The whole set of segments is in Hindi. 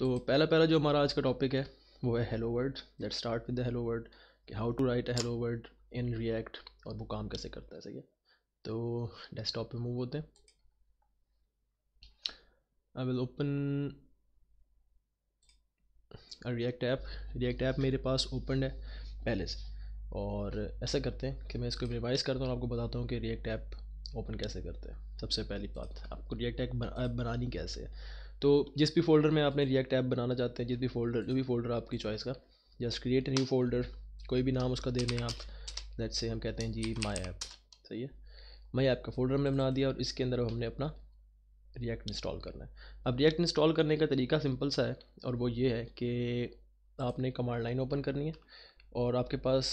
तो पहला पहला जो हमारा आज का टॉपिक है, वो है hello world let start with the hello world कि how to write a hello world in React और वो काम कैसे करता है, सही है? तो डेस्कटॉप पे मूव होते हैं. I will open React app React app मेरे पास ओपन है पहले से. और ऐसा करते हैं कि मैं इसको रिवाइज़ करता हूँ आपको बताता हूँ कि रिएक्ट ऐप ओपन कैसे करते हैं. सबसे पहली बात, आपको रिएक्ट ऐप बनानी कैसे है? तो जिस भी फोल्डर में आपने रिएक्ट ऐप बनाना चाहते हैं, जिस भी फोल्डर जो भी फोल्डर आपकी चॉइस का जस्ट क्रिएट न्यू फोल्डर कोई भी नाम उसका दे दें आप लेट्स से हम कहते हैं जी माई ऐप सही है? माई ऐप का फोल्डर हमने बना दिया और इसके अंदर हमने अपना रिएक्ट इंस्टॉल करना है। अब रिएक्ट इंस्टॉल करने का तरीका सिंपल सा है और वो ये है कि आपने कमांड लाइन ओपन करनी है और आपके पास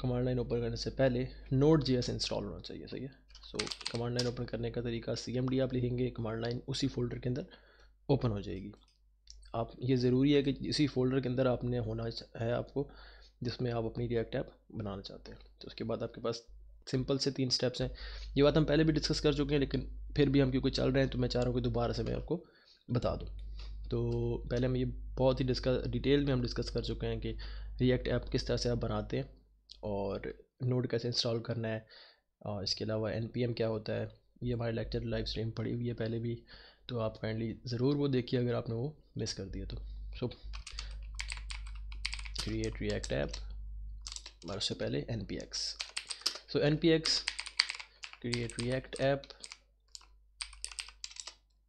कमांड लाइन ओपन करने से पहले नोट जी इंस्टॉल होना चाहिए, सही है? सो कमांड लाइन ओपन करने का तरीका सी एम डी आप लिखेंगे कमांड लाइन उसी फोल्डर के अंदर ओपन हो जाएगी। आप, ये ज़रूरी है कि इसी फोल्डर के अंदर आपने होना है आपको, जिसमें आप अपनी रिएक्ट ऐप बनाना चाहते हैं। तो उसके बाद आपके पास सिंपल से तीन स्टेप्स हैं। ये बात हम पहले भी डिस्कस कर चुके हैं, लेकिन फिर भी हम, क्योंकि चल रहे हैं तो मैं चाह रहा हूँ कि दोबारा से मैं आपको बता दूँ। तो पहले हम ये बहुत ही डिस्कस डिटेल में हम डिस्कस कर चुके हैं कि रिएक्ट ऐप किस तरह से आप बनाते हैं और नोड कैसे इंस्टॉल करना है। और इसके अलावा एनपीएम क्या होता है? ये हमारे लेक्चर लाइव स्ट्रीम पड़ी हुई है, पहले भी तो आप काइंडली ज़रूर वो देखिए अगर आपने वो मिस कर दिया तो। सो क्रिएट रिएक्ट ऐप और उससे पहले N P X so N P X create React app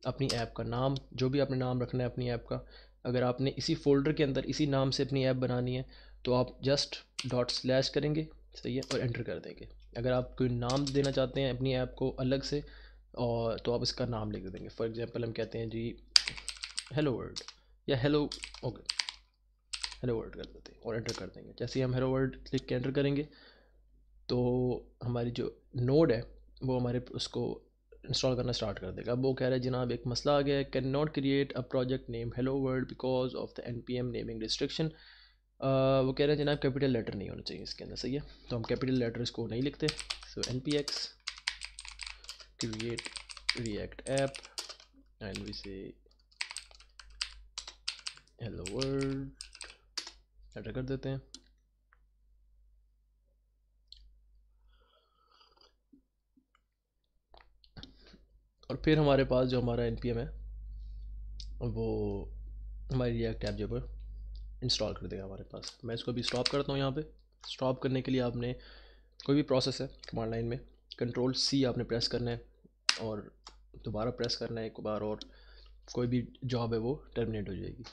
अपनी ऐप का नाम, जो भी आपने नाम रखना है अपनी ऐप का, अगर आपने इसी फोल्डर के अंदर इसी नाम से अपनी ऐप बनानी है तो आप जस्ट डॉट स्लैश करेंगे, सही है, और एंटर कर देंगे। अगर आप कोई नाम देना चाहते हैं अपनी ऐप को अलग से और तो आप इसका नाम लिख देंगे। फॉर एग्ज़ाम्पल हम कहते हैं जी हेलो वर्ल्ड या हेलो ओके हेलो वर्ल्ड कर देते हैं और एंटर कर देंगे। जैसे हम हेलो वर्ल्ड लिख के एंटर करेंगे तो हमारी जो नोड है, वो हमारे उसको इंस्टॉल करना स्टार्ट कर देगा। अब वो कह रहा है, जनाब, एक मसला आ गया है can not create a project name hello world because of the N P M naming restriction वो कह रहे हैं, जनाब कैपिटल लेटर नहीं होना चाहिए इसके अंदर, सही है? तो हम कैपिटल लेटर इसको नहीं लिखते so N P X create React app and we say hello world enter कर देते हैं। और फिर हमारे पास जो हमारा एनपीएम है, वो हमारी रिएक्ट ऐप जो है इंस्टॉल कर देगा हमारे पास। मैं इसको अभी स्टॉप करता हूँ यहाँ पे। स्टॉप करने के लिए आपने कोई भी प्रोसेस है कमांड लाइन में कंट्रोल सी आपने प्रेस करना है और दोबारा प्रेस करना है एक बार और, कोई भी जॉब है वो टर्मिनेट हो जाएगी।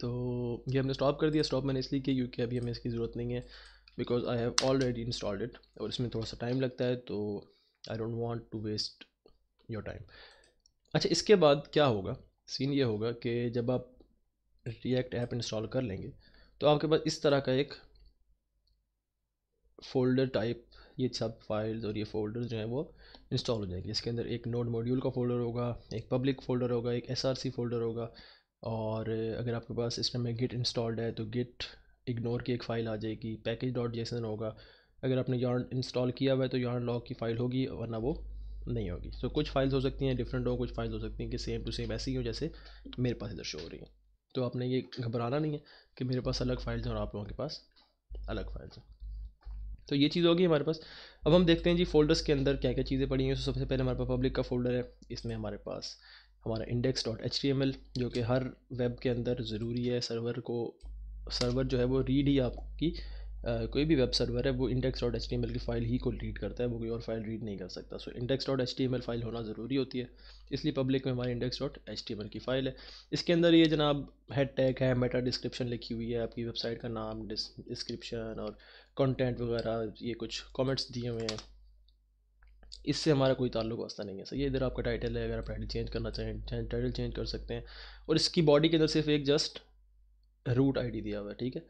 तो ये हमने स्टॉप कर दिया स्टॉप मैंने इसलिए किया क्योंकि अभी हमें इसकी ज़रूरत नहीं है because I have already installed it और इसमें थोड़ा सा टाइम लगता है तो I don't want to waste your time अच्छा इसके बाद क्या होगा? सीन ये होगा कि जब आप रिएक्ट ऐप इंस्टॉल कर लेंगे तो आपके पास इस तरह का एक फ़ोल्डर टाइप ये सब फाइल्स और ये फ़ोल्डर जो हैं वो इंस्टॉल हो जाएँगे। इसके अंदर एक नोड मॉड्यूल का फ़ोल्डर होगा एक पब्लिक फ़ोल्डर होगा एक एसआरसी फ़ोल्डर होगा और अगर आपके पास सिस्टम में गिट इंस्टॉल्ड है तो गिट इग्नोर की एक फ़ाइल आ जाएगी पैकेज डॉट जेसन होगा। अगर आपने यार्न इंस्टॉल किया हुआ है तो यार्न लॉग की फ़ाइल होगी वरना वो नहीं होगी। सो so, कुछ फाइल्स हो सकती हैं डिफरेंट हो कुछ फाइल्स हो सकती हैं कि सेम टू सेम ऐसी हो जैसे मेरे पास इधर शो हो रही हैं। तो आपने ये घबराना नहीं है कि मेरे पास अलग फाइल्स हैं और आप लोगों के पास अलग फाइल्स हैं। तो ये चीज़ होगी हमारे पास। अब हम देखते हैं जी फोल्डर्स के अंदर क्या क्या चीज़ें पड़ी हैं। तो सबसे पहले हमारे पास पब्लिक का फोल्डर है। इसमें हमारे पास हमारा index dot H T M L जो कि हर वेब के अंदर ज़रूरी है। सर्वर को सर्वर जो है वो रीड ही आपकी कोई भी वेब सर्वर है, वो index dot H T M L की फ़ाइल ही को रीड करता है। वो कोई और फ़ाइल रीड नहीं कर सकता। So index dot H T M L file होना ज़रूरी होती है। इसलिए पब्लिक में हमारी index dot H T M L की फ़ाइल है। इसके अंदर ये जनाब हेड टैग है मेटा डिस्क्रिप्शन लिखी हुई है। आपकी वेबसाइट का नाम डिस्क्रिप्शन और कंटेंट वगैरह, ये कुछ कमेंट्स दिए हुए हैं। इससे हमारा कोई ताल्लुक वास्ता नहीं है। सर, ये इधर आपका टाइटल है, अगर आप टाइटल चेंज करना चाहें टाइटल चेंज कर सकते हैं। और इसकी बॉडी के अंदर सिर्फ़ एक जस्ट रूट आईडी दिया हुआ है, ठीक है?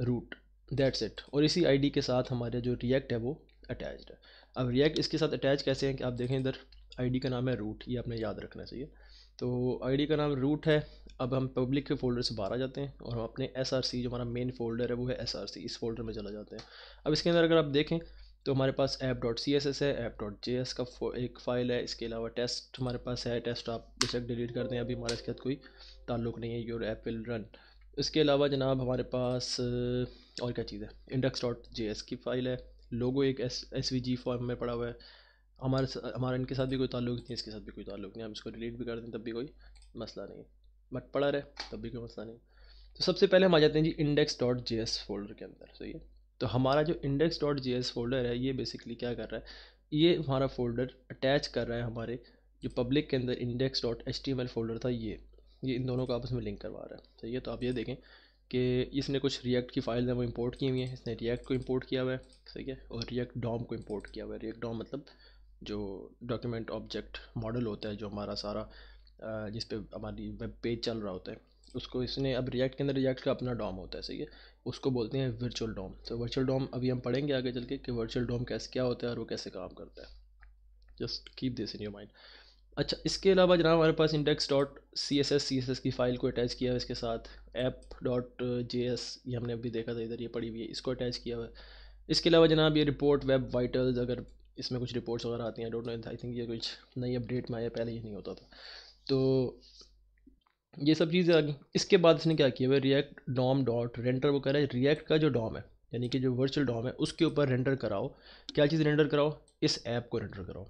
रूट दैट्स इट और इसी आईडी के साथ हमारे जो रिएक्ट है वो अटैच्ड है। अब रिएक्ट इसके साथ अटैच कैसे हैं कि आप देखें इधर आईडी का नाम है रूट ये आपने याद रखना चाहिए। तो आईडी का नाम रूट है। अब हम पब्लिक के फोल्डर से बाहर आ जाते हैं और हम अपने एसआरसी जो हमारा मेन फोल्डर है, वो है एसआरसी इस फोल्डर में चला जाते हैं। अब इसके अंदर अगर आप देखें तो हमारे पास app dot C S S है ऐप डॉट जे एस का एक फ़ाइल है। इसके अलावा टेस्ट हमारे पास है। टेस्ट आप बेशक डिलीट कर दें, अभी हमारे इसके साथ कोई ताल्लुक नहीं है। योर ऐप विल रन इसके अलावा जनाब हमारे पास, और क्या चीज़ है? इंडेक्स डॉट जे एस की फ़ाइल है। लोगो एक S S V G form में पड़ा हुआ है। हमारे हमारे इनके साथ भी कोई ताल्लुक नहीं इसके साथ भी कोई ताल्लुक नहीं हम इसको डिलीट भी कर दें, तब भी कोई मसला नहीं बट पड़ा रहे, तब भी कोई मसला नहीं तो सबसे पहले हम आ जाते हैं जी index dot J S folder के अंदर, सही है? तो हमारा जो index dot G S folder है, ये बेसिकली क्या कर रहा है? ये हमारा फोल्डर अटैच कर रहा है हमारे, जो पब्लिक के अंदर index dot H T M L folder था, ये। ये इन दोनों को आपस में लिंक करवा रहा है, सही है? तो आप ये देखें कि इसने कुछ रिएक्ट की फ़ाइल है, वो इंपोर्ट की हुई है। इसने रिएक्ट को इंपोर्ट किया हुआ है, सही है? और रिएक्ट डॉम को इंपोर्ट किया हुआ है। रिएक्ट डॉम मतलब जो डॉक्यूमेंट ऑब्जेक्ट मॉडल होता है, जो हमारा सारा जिस पे हमारी वेब पेज चल रहा होता है, उसको इसने अब रिएक्ट के अंदर रिएक्ट का अपना डॉम होता है, सही है? उसको बोलते हैं वर्चुअल डॉम तो वर्चुअल डॉम अभी हम पढ़ेंगे आगे चल के कि वर्चुअल डॉम कैसे, क्या होता है और वो कैसे काम करता है. Just keep this in your mind अच्छा इसके अलावा जनाब हमारे पास index dot C S S C S S की फ़ाइल को अटैच किया है इसके साथ. ऐप डॉट जे एस ये हमने अभी देखा था, इधर ये पड़ी हुई है, इसको अटैच किया हुआ है. इसके अलावा जनाब ये रिपोर्ट वेब वाइटल्स अगर इसमें कुछ रिपोर्ट्स वगैरह आती हैं डोंट नो आई थिंक ये कुछ नई अपडेट में आया, पहले ये नहीं होता था। तो ये सब चीज़ें आ गई इसके बाद इसने क्या किया हुआ रिएक्ट डॉम डॉट रेंटर वो कह रहा है रिएक्ट का जो डॉम है, यानी कि जो वर्चुअल डॉम है, उसके ऊपर रेंडर कराओ। क्या चीज़ रेंडर कराओ? इस ऐप को रेंडर कराओ।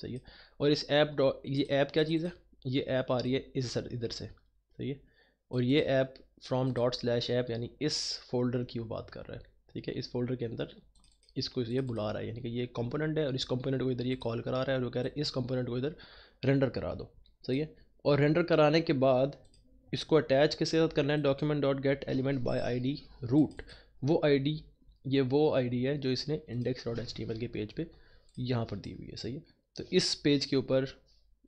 सही है? और इस ऐप ये ऐप क्या चीज़ है? ये ऐप आ रही है इस सर, इधर से। सही है? और ये app from dot slash app यानी इस फोल्डर की वो बात कर रहा है। ठीक है? इस फोल्डर के अंदर इसको ये बुला रहा है, यानी कि ये कंपोनेंट है और इस कंपोनेंट को इधर ये कॉल करा रहा है और वो कह रहा है, इस कंपोनेंट को इधर रेंडर करा दो। सही है? और रेंडर कराने के बाद इसको अटैच किसके साथ करना है? Document dot get element by I D root वो आई डी ये वो आई डी है जो इसने इंडेक्स डॉट एच के पेज पे यहाँ पर दी हुई है, सही है? तो इस पेज के ऊपर,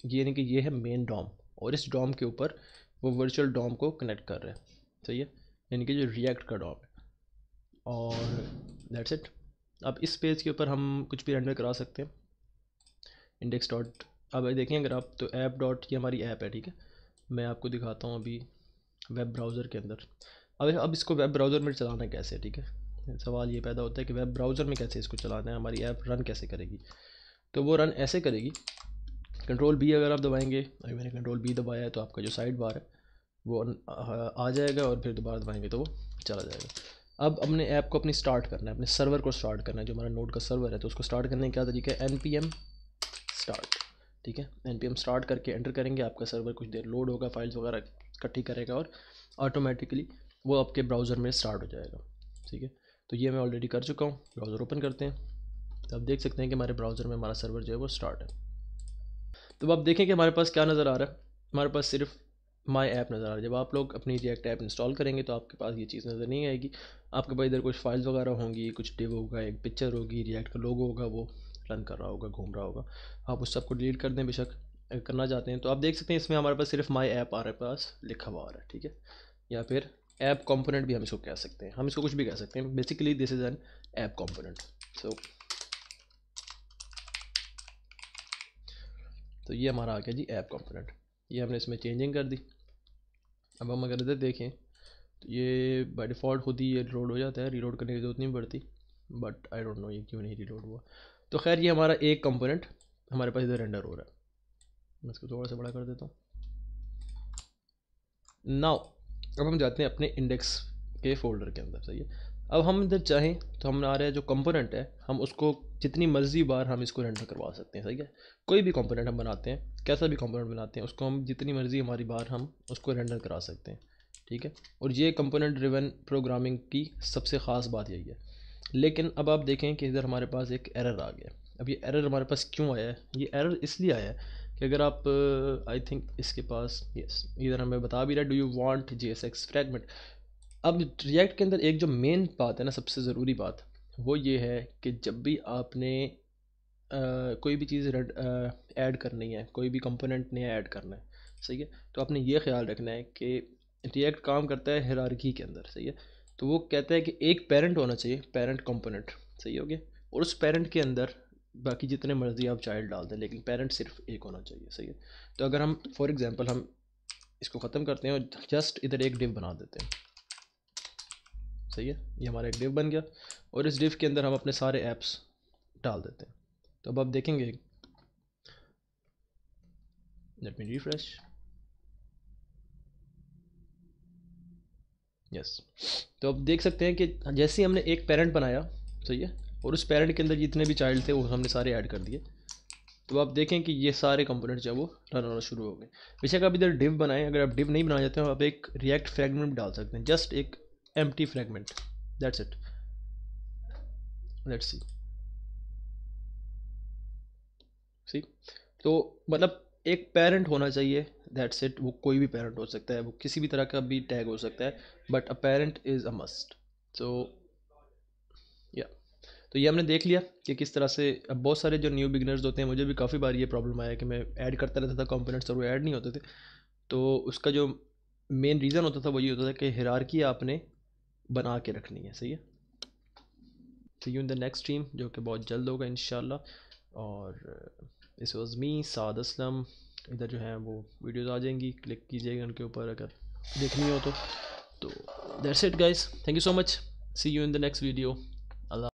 ये यानी कि ये है मेन डॉम और इस डॉम के ऊपर वो वर्चुअल डॉम को कनेक्ट कर रहे हैं, सही है? यानी कि जो रिएक्ट का डॉम है। और दैट्स इट अब इस पेज के ऊपर हम कुछ भी रेंडर करा सकते हैं। इंडेक्स डॉट अब देखें अगर आप तो ऐप डॉट ये हमारी ऐप है, ठीक है? मैं आपको दिखाता हूँ अभी वेब ब्राउज़र के अंदर। अब अब इसको वेब ब्राउज़र में चलाना कैसे ठीक है? सवाल ये पैदा होता है कि वेब ब्राउज़र में कैसे इसको चलाना है, हमारी ऐप रन कैसे करेगी? तो वो रन ऐसे करेगी कंट्रोल बी अगर आप दबाएँगे, अभी मैंने कंट्रोल बी दबाया है तो आपका जो साइड बार है, वो आ जाएगा और फिर दोबारा दबाएँगे तो वो चला जाएगा। अब अपने ऐप को अपनी स्टार्ट करना है, अपने सर्वर को स्टार्ट करना है, जो हमारा नोट का सर्वर है तो उसको स्टार्ट करने का क्या तरीका है? एन पी एम स्टार्ट ठीक है? एन पी एम स्टार्ट करके एंटर करेंगे, आपका सर्वर कुछ देर लोड होगा फाइल्स वगैरह इकट्ठी करेगा और ऑटोमेटिकली वो आपके ब्राउज़र में स्टार्ट हो जाएगा, ठीक है? तो ये मैं ऑलरेडी कर चुका हूँ ब्राउज़र ओपन करते हैं। तो आप देख सकते हैं कि हमारे ब्राउज़र में हमारा सर्वर जो है वो स्टार्ट है। तो आप देखें कि हमारे पास क्या नज़र आ रहा है? हमारे पास सिर्फ़ माई ऐप नज़र आ रहा है। जब आप लोग अपनी रिएक्ट ऐप इंस्टॉल करेंगे तो आपके पास ये चीज़ नज़र नहीं आएगी। आपके पास इधर कुछ फाइल्स वगैरह होंगी, कुछ डिव होगा, एक पिक्चर होगी रिएक्ट का लोगो होगा, वो रन कर रहा होगा, घूम रहा होगा। आप उस सबको डिलीट कर दें बेशक करना चाहते हैं तो। आप देख सकते हैं इसमें हमारे पास सिर्फ़ माई ऐप आ रहा है पास लिखा हुआ आ रहा है, ठीक है? या फिर ऐप कॉम्पोनेंट भी हम इसको कह सकते हैं। हम इसको कुछ भी कह सकते हैं। Basically this is an app component so तो ये हमारा आ गया जी ऐप कंपोनेंट ये हमने इसमें चेंजिंग कर दी। अब हम अगर इधर देखें तो ये बाय डिफ़ॉल्ट खुद ही ये लोड हो जाता है। रीलोड करने की ज़रूरत नहीं पड़ती बट आई डोंट नो ये क्यों नहीं रीलोड हुआ। तो खैर, ये हमारा एक कंपोनेंट हमारे पास इधर रेंडर हो रहा है। मैं इसको थोड़ा सा बड़ा कर देता हूँ। नाउ अब हम जाते हैं अपने इंडेक्स के फोल्डर के अंदर, सही है? अब हम इधर चाहें तो हमारे जो कंपोनेंट है, हम उसको जितनी मर्ज़ी बार हम इसको रेंडर करवा सकते हैं, सही है? कोई भी कंपोनेंट हम बनाते हैं, कैसा भी कंपोनेंट बनाते हैं, उसको हम जितनी मर्ज़ी हमारी बार हम उसको रेंडर करा सकते हैं, ठीक है? और ये कंपोनेंट ड्रिवन प्रोग्रामिंग की सबसे ख़ास बात यही है। लेकिन अब आप देखें कि इधर हमारे पास एक एरर आ गया। अब ये एरर हमारे पास क्यों आया है? ये एरर इसलिए आया है कि अगर आप आई थिंक इसके पास यस इधर हमें बता भी रहा है do you want J S X fragment अब रिएक्ट के अंदर एक जो मेन बात है ना सबसे ज़रूरी बात वो ये है कि जब भी आपने आ, कोई भी चीज़ ऐड करनी है कोई भी कंपोनेंट नया ऐड करना है सही है? तो आपने ये ख्याल रखना है कि रिएक्ट काम करता है हिरारकी के अंदर सही है? तो वो कहता है कि एक पेरेंट होना चाहिए पेरेंट कंपोनेंट सही हो गया? और उस पेरेंट के अंदर बाकी जितने मर्ज़ी आप चाइल्ड डाल दें लेकिन पेरेंट सिर्फ़ एक होना चाहिए सही है? तो अगर हम फॉर एग्ज़ाम्पल हम इसको ख़त्म करते हैं और जस्ट इधर एक डिव बना देते हैं। सही है, ये हमारा एक डिव बन गया। और इस डिव के अंदर हम अपने सारे ऐप्स डाल देते हैं। तो अब आप देखेंगे। लेट मी रिफ्रेश यस तो अब देख सकते हैं कि जैसे ही हमने एक पेरेंट बनाया, सही है, और उस पेरेंट के अंदर जितने भी चाइल्ड थे, वो हमने सारे ऐड कर दिए। तो आप देखें कि ये सारे कंपोनेंट जो है, वो रन होना शुरू हो गए। बेशक आप इधर डिव बनाएँ, अगर आप डिव नहीं बनाना चाहते हो, आप एक रिएक्ट फ्रेगमेंट डाल सकते हैं। जस्ट एक T fragment that's it let's see see तो मतलब एक पेरेंट होना चाहिए. दैट्स इट वो कोई भी पेरेंट हो सकता है. वो किसी भी तरह का भी टैग हो सकता है. But a parent is a must so या तो ये हमने देख लिया कि किस तरह से अब बहुत सारे जो न्यू बिगनर्स होते हैं, मुझे भी काफ़ी बार ये प्रॉब्लम आया कि मैं ऐड करता रहता था कंपोनेंट्स और वो ऐड नहीं होते थे. तो उसका जो मेन रीज़न होता था, वो ये होता था कि हिरारकी आपने बना के रखनी है, सही है? See you in the next stream जो कि बहुत जल्द होगा इन और इस वॉज़ मी साद असलम इधर जो है वो वीडियोस आ जाएँगी क्लिक कीजिएगा उनके ऊपर अगर देखनी हो तो। तो that's it guys thank you so much see you in the next video